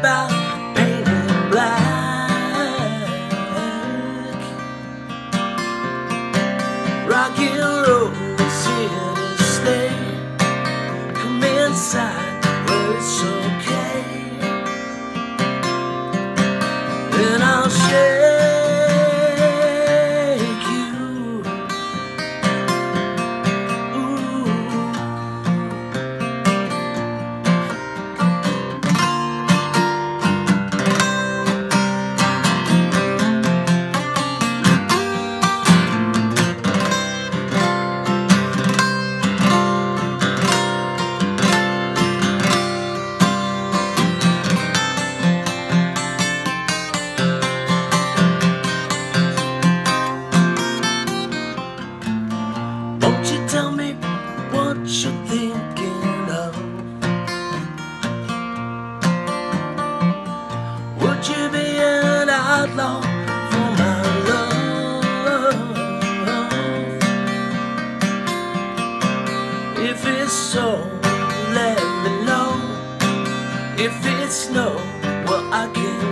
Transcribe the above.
about painted black. Rock and roll. Be an outlaw for my love. If it's so, let me know. If it's no, well, I can